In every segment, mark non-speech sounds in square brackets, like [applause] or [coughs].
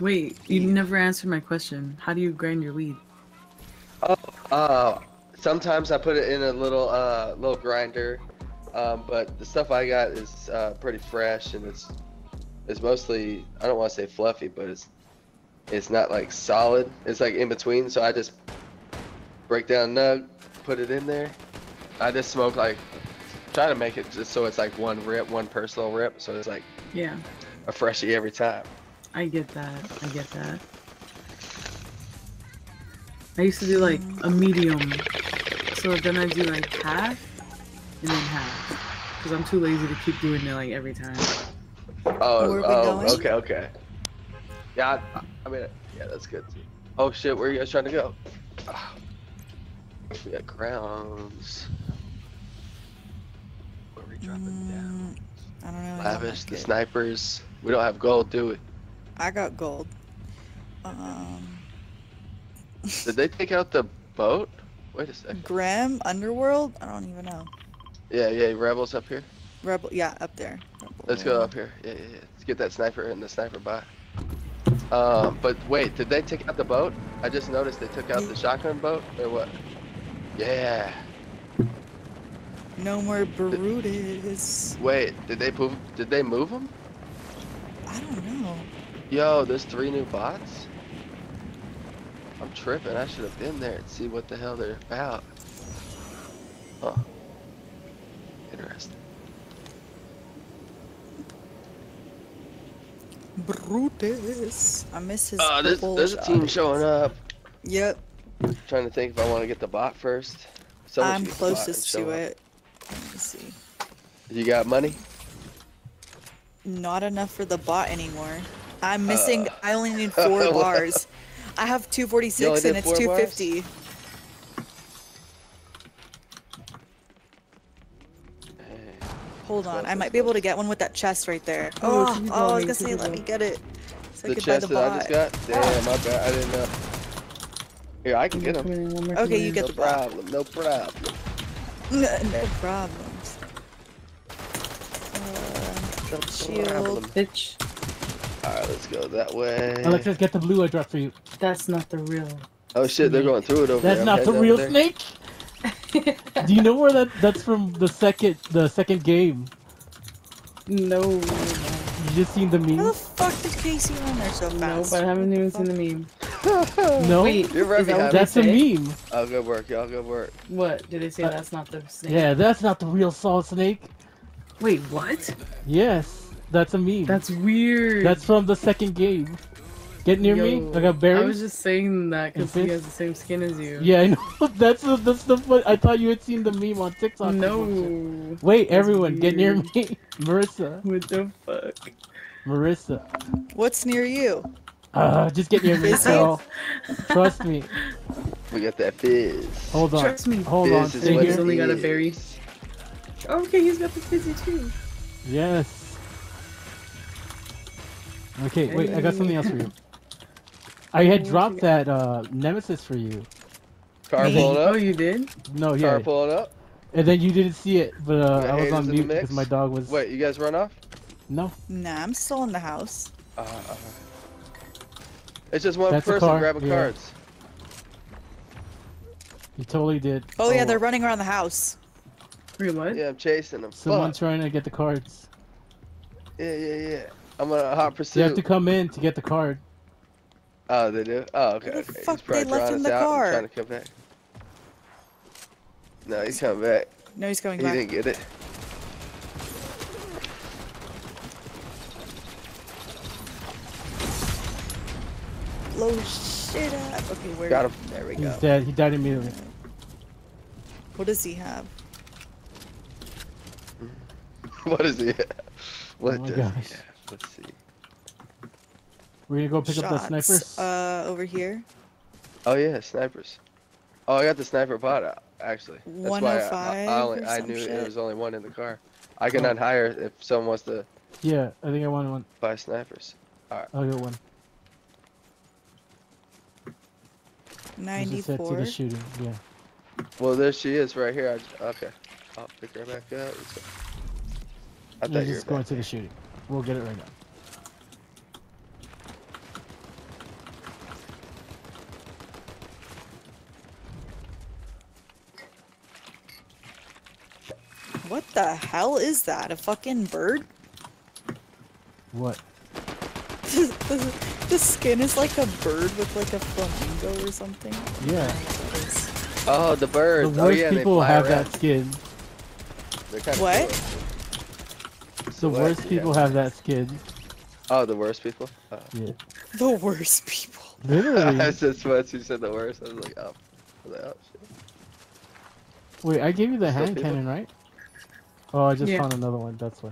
Wait, you never answered my question. How do you grind your weed? Oh, uh, sometimes I put it in a little uh little grinder, um, but the stuff I got is uh, pretty fresh and it's it's mostly I don't want to say fluffy, but it's it's not like solid. It's like in between. So I just break down nug, put it in there. I just smoke like try to make it just so it's like one rip, one personal rip, so it's like Yeah, a freshie every time. I get that. I get that. I used to do like a medium. So then I do like half and then half. Because I'm too lazy to keep doing it like every time. Oh, Where are we oh, okay, okay. Yeah, I, I mean, yeah, that's good. Too. Oh shit, where are you guys trying to go? [sighs] We got grounds. Where are we dropping down? Mm, I don't know. Lavish, the snipers. We don't have gold, do we? I got gold. Um, Did they take out the boat? Wait a second. Graham Underworld. I don't even know. Yeah, yeah, rebels up here. Rebel. Yeah, up there. Rebel Let's go up here. Yeah, yeah, yeah. Let's get that sniper and the sniper bot. Um, but wait, did they take out the boat? I just noticed they took out the shotgun boat, or what? Yeah. No more Brutus. Wait, did they move? Did they move them? I don't know. Yo, there's three new bots. I'm tripping. I should have been there and see what the hell they're about. Huh. Interesting. Brutus. I miss his. Uh, there's, there's a team showing up. Yep. trying to think if I want to get the bot first. Someone I'm should get the bot and closest to up. it. Let me see. You got money? Not enough for the bot anymore. I'm missing. Uh. I only need [laughs] four bars. I have 246 and it's four bars? 250. Hey, Hold on, I might be able to get one with that chest right there. Oh, Oh, oh, I was going, gonna say, let me get it. So I The buy chest the that I just got? Damn, my bad. I didn't know. Here, I can get them. Coming in, one more Okay, you get No the bot. problem. No problem. No problems. Uh, Shield. problem. Bitch, Alright, let's go that way. Alexis, get the blue I dropped for you. that's not the real. Oh shit, they're going through it over That's there. I'm not the real snake. Do you know where that? That's from the second, the second game. No, no, You just seen the meme? How the fuck did Casey run there so fast? no, but I haven't even seen the meme. [laughs] No, Wait, You're right is that behind what me. that's a say? meme. Oh, good work, y'all. Good work. What did they say? Uh, That's not the snake. Yeah, that's not the real Solid Snake. Wait, what? Yes, that's a meme. That's weird. That's from the second game. Get near me. I got berries. I was just saying that because he has the same skin as you. Yeah, I know. [laughs] that's the, that's the. fun- I thought you had seen the meme on TikTok. or some shit. No. Wait, That's everyone, get near me. [laughs] Marissa, What the fuck? Marissa. What's near you? Uh, just get near me, Fizzy? girl. Trust me. We got that fizz. Hold on. Trust me. Hold on. Fizz is what He's only got a is. berry. Okay, he's got the fizzy too. Yes. Okay, wait, I got something else for you. [laughs] I had dropped that uh nemesis for you. Car Me. pulling Oh, you did? No, yeah. Car pulling up. And then you didn't see it, but uh, I was on in mute because my dog was. Wait, you guys run off? No, Nah, I'm still in the house. Uh, uh, it's just one That's person car, grabbing yeah. cards. you totally did. Oh, yeah, oh. they're running around the house. Wait, what? Yeah, I'm chasing them. Someone Fuck. trying to get the cards. Yeah, yeah, yeah. I'm on a hot pursuit. You have to come in to get the card. Oh, they do? Oh, okay. Where the okay. fuck they left drawing in the car? trying to come back. No, he's coming back. No, he's going He back. He didn't get it. Blow shit up. Okay, where? Got him. There we go. He's dead. He died immediately. What does he have? [laughs] What is he? What Oh my does gosh. he have? Let's see. We're gonna go pick up the Shots. snipers. Uh, over here. Oh yeah, snipers. Oh, I got the sniper bot. Actually, that's why I, I, I only I knew shit. it was only one in the car. I can Oh. unhire if someone wants to yeah, I think I want one. buy snipers. All right. I'll get one. I just head to 94. the shooting. Yeah. Well, there she is right here. I j- okay, I'll pick her back up. Let's go. I I'm thought you were just going to the shooting. We'll get it right now. What the hell is that? A fucking bird? What? [laughs] the, the skin is like a bird with like a flamingo or something. Yeah. Oh, the bird. The birds. oh worst yeah, people fly have around. that skin. They're kinda What? cool. The What? worst people have that skin. Oh, the worst people. Oh. Yeah. The worst people. Literally. [laughs] I said once you said the worst. I was like, oh, I was like, oh shit. Wait, I gave you the Still hand people? cannon, right? Oh, I just Yeah. found another one. That's why.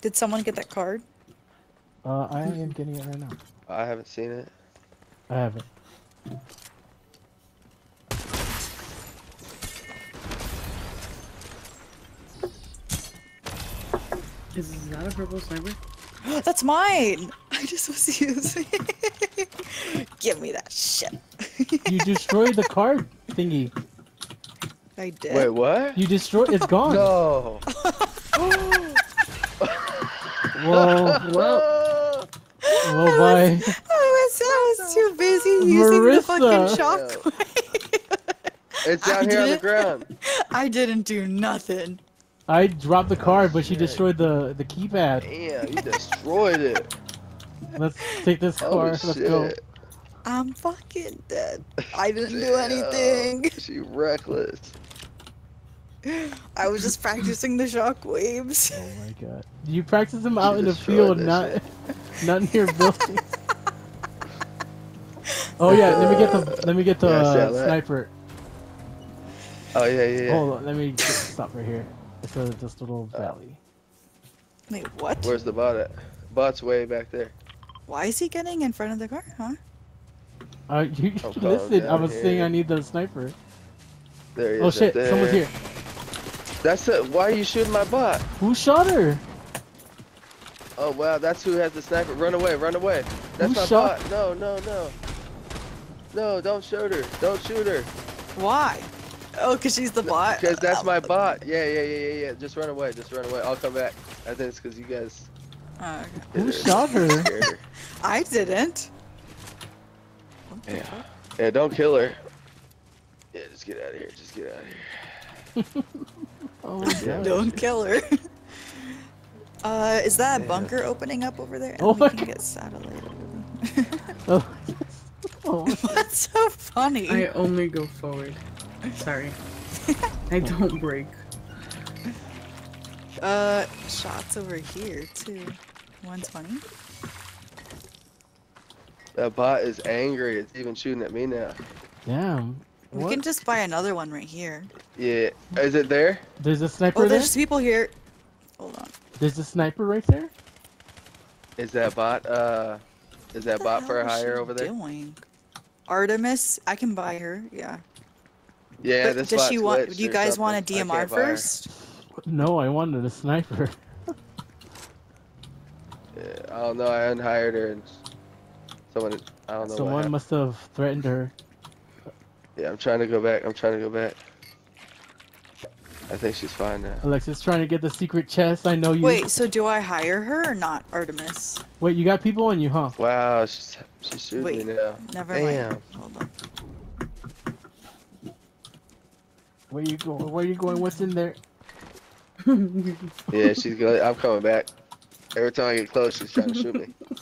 Did someone get that card? Uh, I am getting it right now. I haven't seen it. I haven't. Is that a purple sniper? [gasps] That's mine! [laughs] I just was using [laughs] Give me that shit. You destroyed the card thingy. I did. Wait, what? You destroyed. It's gone. No. [laughs] Whoa. Well, Whoa, bye. I was, I was too busy using the fucking Marissa. shockwave. it's I down here on the ground. I didn't do nothing. I dropped the card, but she destroyed the the keypad. Damn, you destroyed it. Let's take this Holy car. Let's go. I'm fucking dead. I didn't do anything. She reckless. I was just practicing the shockwaves. Oh my god. You practice them out in the field, not shit. Not in your building. oh yeah, let me get the let me get the Yeah, uh, sniper. Oh yeah, yeah, yeah. Hold on, let me just stop right here. It's a, just a little valley. Wait, what? Where's the bot at? Bot's way back there. Why is he getting in front of the car, huh? Uh, [laughs] you Oh, listen. I down was saying. I need the sniper. There he is. Oh shit! there. Someone's here. That's it. Why are you shooting my bot? Who shot her? Oh wow, that's who has the sniper. Run away, run away. That's Who my shot- bot. No, no, no. No, don't shoot her. Don't shoot her. Why? Oh, because she's the bot? Because that's Uh, my bot. Yeah, yeah, yeah, yeah, yeah. Just run away. Just run away. I'll come back. I think it's because you guys. uh. Who shot her? Her. [laughs] I didn't. Yeah. fuck? Yeah, don't kill her. Yeah, just get out of here. Just get out of here. [laughs] Oh my Yeah. god. Don't kill her. [laughs] Uh, is that a Yeah. bunker opening up over there? And Oh we can God. get satellite. [laughs] Oh. oh my [laughs] That's so funny. I only go forward. Sorry. I don't break. Uh, shots over here too. 120. That bot is angry. It's even shooting at me now. Damn. We can just buy another one right here. Yeah. Is it there? There's a sniper Oh, there. there's people here. Hold on. There's a sniper right there. Is that bot? Uh, is that bot for hell a is hire she over there? Doing? Artemis, I can buy her. Yeah. Yeah, but this does she want? Do you or guys want a DMR can't buy her. first? No, I wanted a sniper. [laughs] Yeah, I don't know. I unhired her and someone. I don't know. Someone must have threatened her. Yeah, I'm trying to go back. I'm trying to go back. I think she's fine now. Alexis trying to get the secret chest. I know you. Wait, so do I hire her or not, Artemis? Wait, you got people on you, huh? Wow, she's she's shooting Wait, me now. Never Damn. mind. Hold on. Where you going? Where you going? What's in there? [laughs] Yeah, she's going. I'm coming back. Every time I get close, she's trying to shoot me. [laughs]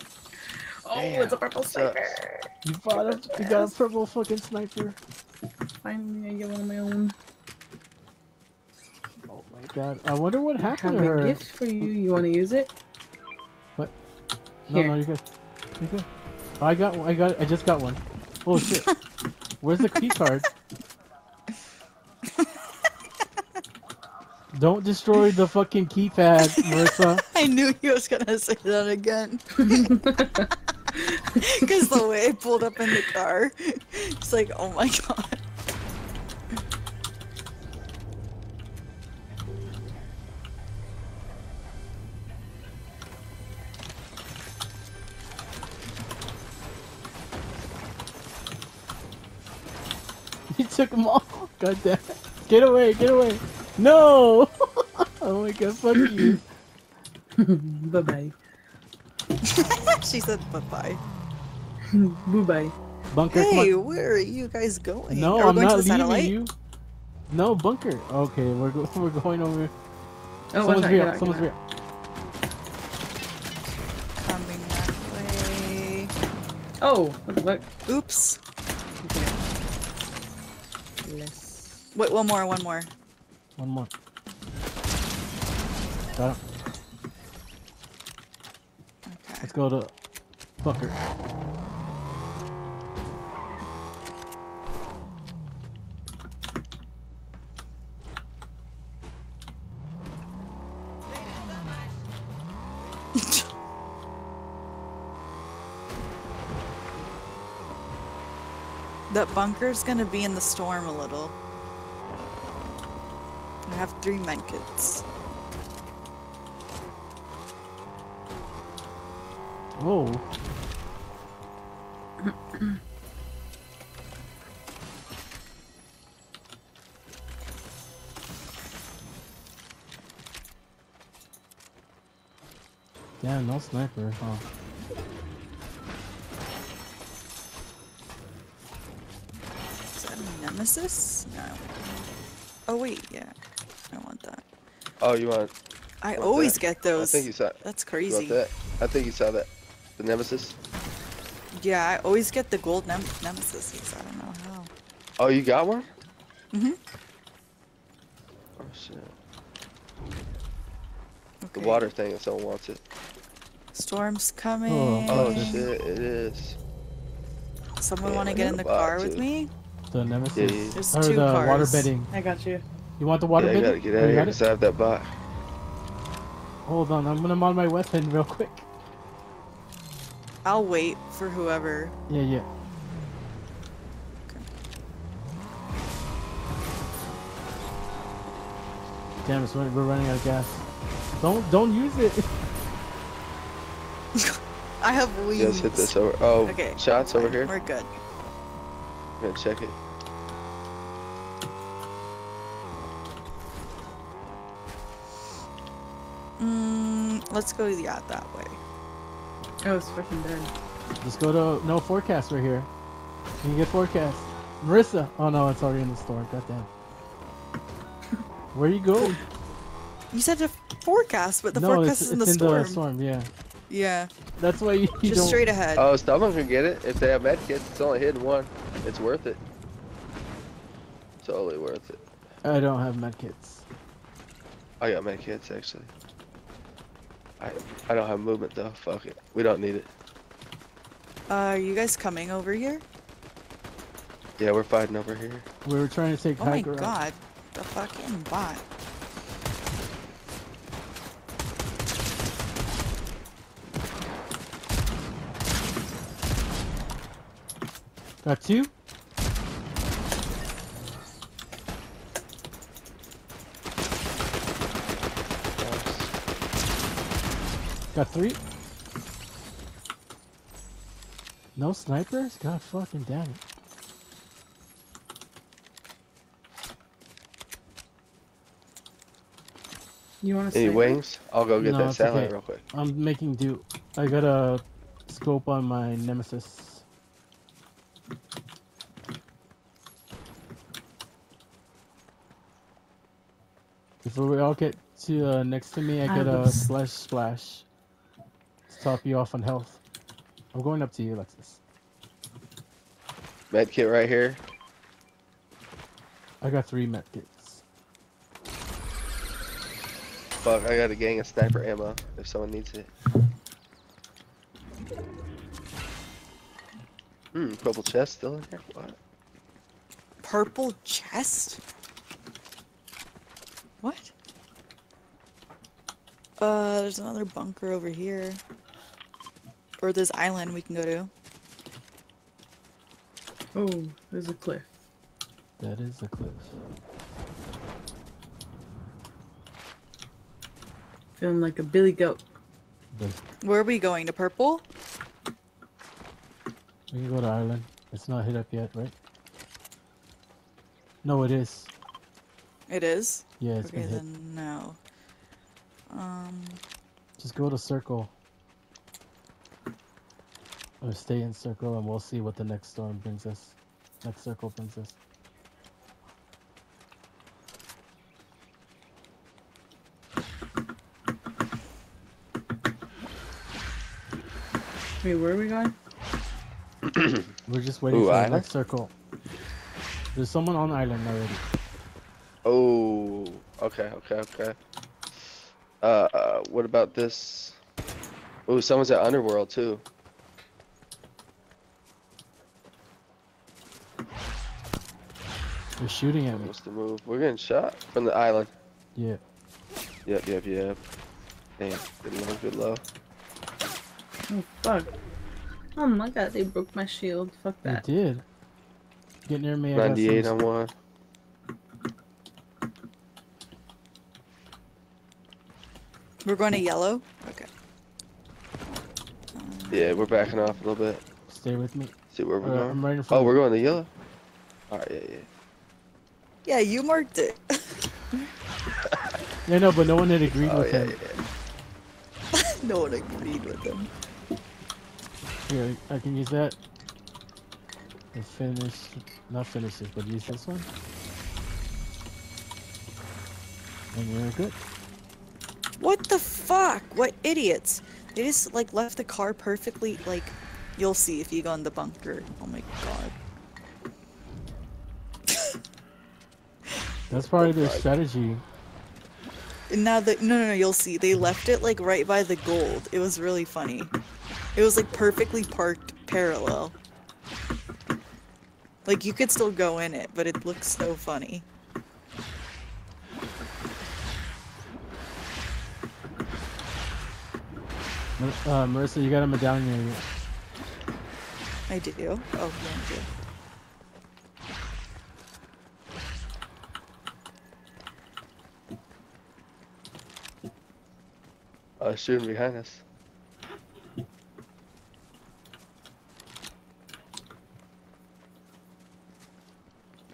oh, Damn, it's a purple sniper. You bought a, you got a purple fucking sniper. Finally, I get one of my own. My god. I wonder what I happened have to a gift for you. You want to use it? What? No, Here. no, you're good. You're good. Oh, I got, I got, I just got one. Oh shit. [laughs] Where's the key card? Don't destroy the fucking keypad, Marissa. [laughs] I knew he was gonna say that again. [laughs] Because the way I pulled up in the car, it's like, oh my god. [laughs] You took them all. God damn. it. Get away, get away. No! [laughs] oh my god, fuck you. [laughs] Bye bye. she said bye bye. bye bye. Bunker. come on. Hey, where are you guys going? No, Are we I'm going not to the leaving satellite? you. No bunker. Okay, we're go- we're going over. Oh, Someone's watch out, real. get out, Someone's get real. Coming that way. Oh, what? Oops. Yes. Wait, one more, one more. One more. Got him. Okay. Let's go to bunker. That bunker's gonna be in the storm a little. I have three medkits. Oh. [coughs] Damn, no sniper, huh? Is that a nemesis? No. Oh wait, yeah. I want that. Oh, you want? I Want always that? get I those. think you saw. That's You want crazy. that? I think you saw that. The nemesis. Yeah, I always get the gold nem- nemesis. I don't know how. Oh, you got one? Mhm. Oh shit. Okay. The water thing. If someone wants it. Storm's coming. Oh Okay. shit! It is. Someone Yeah, want to get in the bot, car with me? The nemesis. Yeah, yeah. There's Or two the cars. water bedding. I got you. You want the water yeah, I bedding? gotta get out you of here got because? I have that bot. Hold on, I'm gonna mod my weapon real quick. I'll wait for whoever. Yeah, yeah. Damn, it's running, we're running out of gas. Don't don't use it. [laughs] [laughs] I have wings. Just hit this over. Oh, Okay. shots over here. We're good. I'm gonna check it. Mm, let's go yeah that way. Oh, it's fucking dead. Let's go to no forecast right here. Can you can get forecast. Marissa. Oh no, it's already in the store. Goddamn. [laughs] Where you go? You said to forecast, but the no, forecast it's, is in the it's storm. the storm. Yeah, Yeah, that's why you, you just don't. straight ahead. Oh, someone can get it if they have medkits. It's only hidden one. It's worth it. Totally worth it. I don't have medkits. I got medkits actually. I I don't have movement though. Fuck it. We don't need it. Uh, are you guys coming over here? Yeah, we're fighting over here. We were trying to take Oh my ground. god, the fucking bot. Got two. Got three. No snipers? God fucking damn it. You want to Any wings? I'll go get No, that it's satellite okay. real quick. I'm making do. I got a scope on my nemesis. If we all get to uh, next to me, I Ah, get a whoops. slash splash to top you off on health. I'm going up to you, Alexis. Medkit right here. I got three med kits. Fuck, I got a gang of sniper ammo if someone needs it. Hmm, purple chest still in here? What? Purple chest? What? Uh, there's another bunker over here. Or this island we can go to. Oh, there's a cliff. That is a cliff. Feeling like a billy goat. Where are we going? To purple? we can go to Ireland. It's not hit up yet, right? No, it is. It is? Yeah, it's okay, been hit. then no. Um, Just go to circle. Or stay in circle and we'll see what the next storm brings us. Next circle brings us. Wait, where are we going? [clears throat] We're just waiting Ooh, for the island? next circle. There's someone on the island already. Oh, okay, okay, okay. Uh, uh, what about this? Oh, someone's at Underworld too. They're shooting at me. What's the move? We're getting shot from the island. Yeah. Yep, yep, yep. Damn, good low, good low. Oh fuck. Oh my god, they broke my shield. Fuck They that. did. Get near me. I got 98 some on one. We're going to yellow? Okay. Yeah, we're backing off a little bit. Stay with me. See where we're Uh, going. I'm right in front. Oh, we're going to yellow. All right, yeah, yeah. Yeah, you marked it. [laughs] Yeah, no, but no one had agreed Oh with yeah, him. yeah. [laughs] no one agreed with him. Here, I can use that. And finish, not finish this, but use this one. And we're good. What the fuck? What idiots? They just like left the car perfectly like you'll see if you go in the bunker. Oh my god. That's probably oh their strategy. And now that no no no you'll see. They left it like right by the gold. It was really funny. It was like perfectly parked parallel. Like you could still go in it, but it looks so funny. Uh, Marissa, you got a medallion near you. I do. Oh, thank you. Uh, shooting behind us.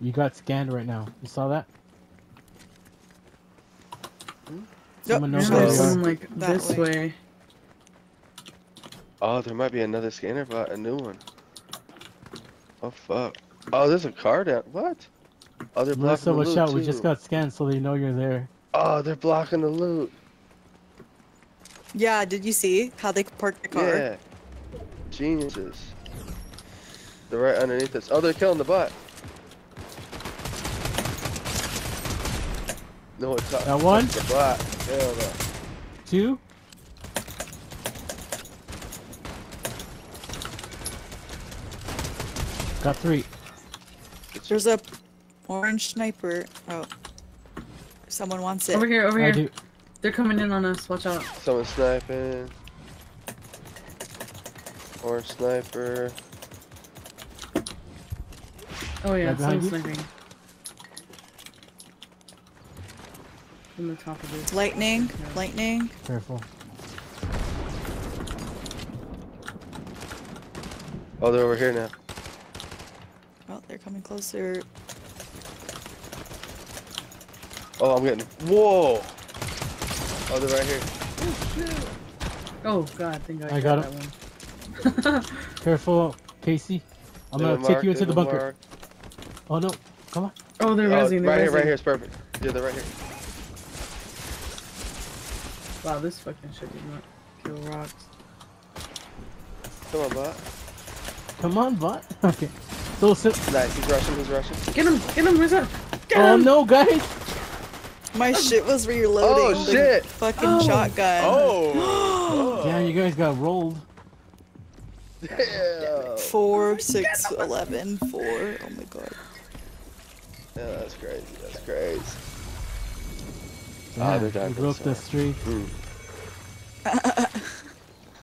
You got scanned right now. You saw that? Someone Yep, knows I where you are. like that this way. way. Oh, there might be another scanner bot, a new one. Oh fuck. Oh, there's a car down. What? Oh, they're blocking Marissa, the watch loot out. We just got scanned so they know you're there. Oh, they're blocking the loot. Yeah, did you see how they parked the car? Yeah. Geniuses. They're right underneath us. Oh, they're killing the bot. No, it's not. That one? The bot. Hell no. Two? Got three. There's a orange sniper. Oh. Someone wants it. Over here, over I here. do. They're coming in on us. Watch out. Someone sniping. Orange sniper. Oh yeah, Right behind someone's sniping. On the top of it. Lightning. Lightning. Careful. Oh, they're over here now. Oh, they're coming closer. Oh, I'm getting. Whoa! Oh, they're right here. Oh, oh god, thank God I got that [laughs] one. Careful, Casey. I'm They're gonna take you into the bunker. marked. Oh no. Come on. Oh, they're Oh, rezzing, they're right here, rezzing. right here is perfect. Yeah, they're right here. Wow, this fucking shit did not kill rocks. Come on, bot. Come on, bot. [laughs] Okay. So, so Nice, he's rushing, he's rushing. Get him! Get him, Rizzo! Get him! Oh him! no, guys! My shit was reloading. Oh, shit. Fucking Oh. shotgun. Oh! [gasps] Yeah, you guys got rolled. Damn! Four, six, eleven, four. Oh my god. Yeah, that's crazy, that's crazy. Ah, Yeah, they're down we broke the this streak. Mm. [laughs]